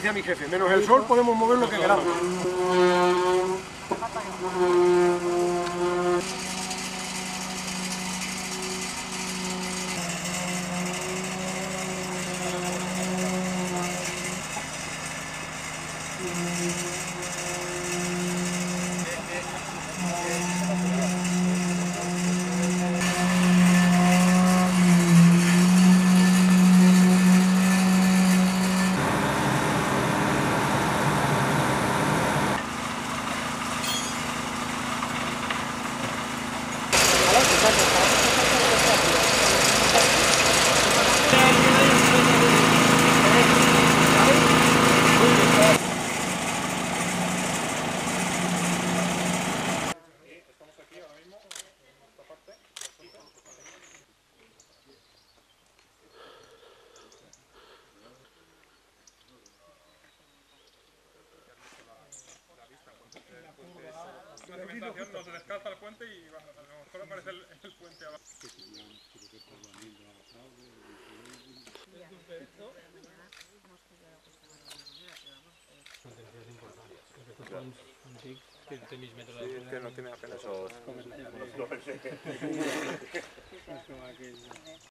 decía mi jefe, menos el sol podemos mover lo que queramos. Nos descalza el puente y a lo mejor aparece el, el puente abajo. que no tiene apenas esos...